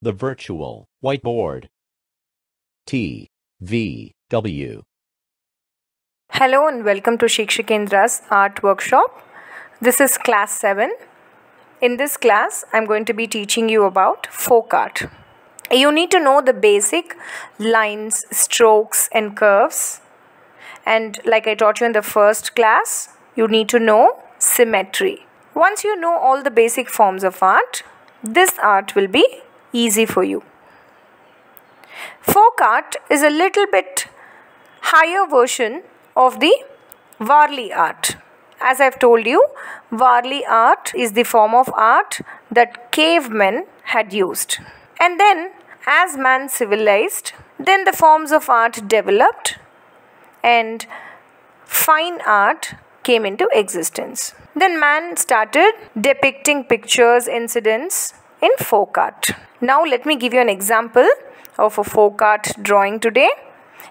the virtual whiteboard. T V W Hello and welcome to Shiksha Kendra's art workshop. This is class 7. In this class, I'm going to be teaching you about folk art. You need to know the basic lines, strokes, and curves. And like I taught you in the first class, you need to know symmetry. Once you know all the basic forms of art, this art will be easy for you. Folk art is a little bit higher version of the Warli art. As I've told you, Warli art is the form of art that cavemen had used. And then, as man civilized, then the forms of art developed and fine art came into existence. Then man started depicting pictures, incidents in folk art. Now, let me give you an example of a folk art drawing today.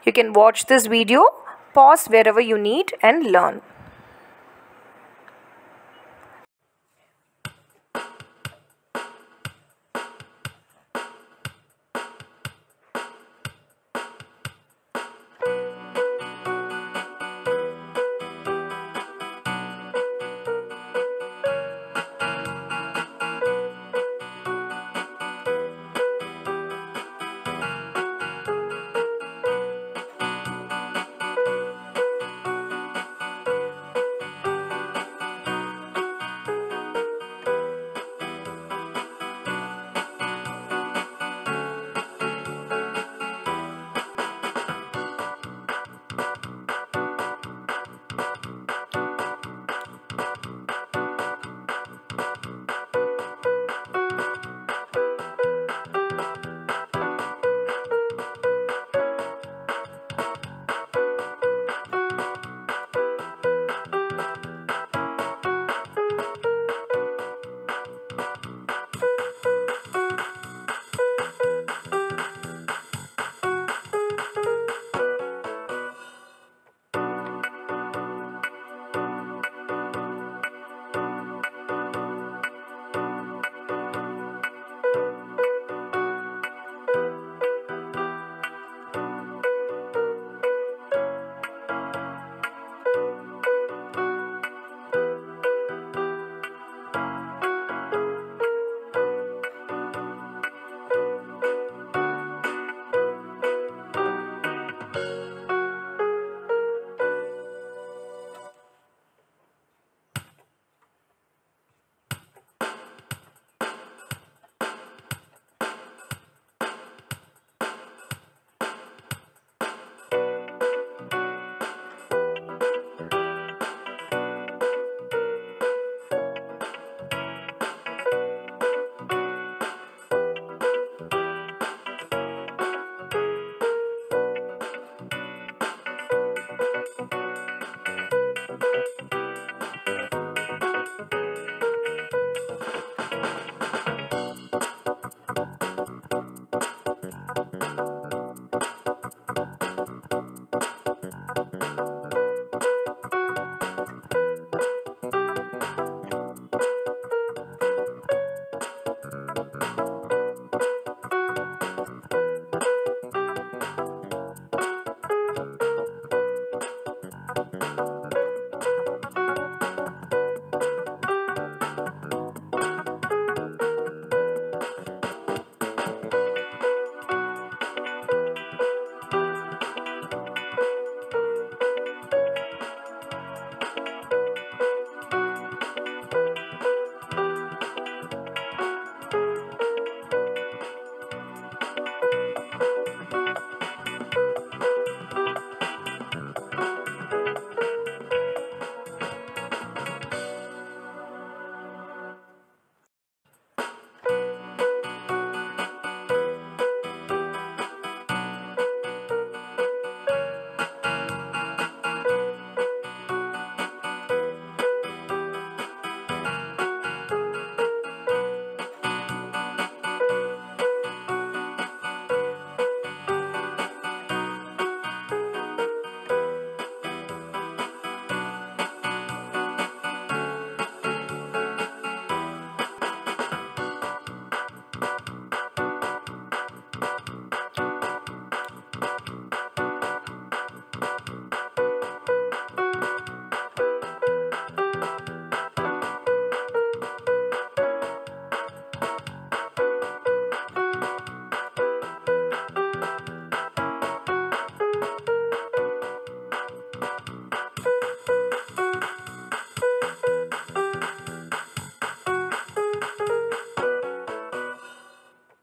You can watch this video, pause wherever you need, and learn.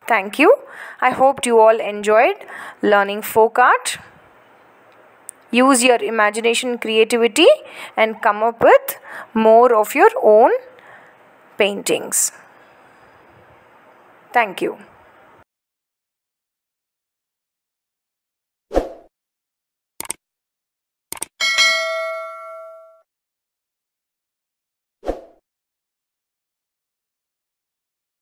Thank you. I hoped you all enjoyed learning folk art. Use your imagination creativity and come up with more of your own paintings. Thank you.